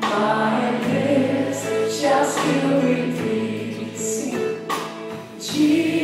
My lips shall still Jesus.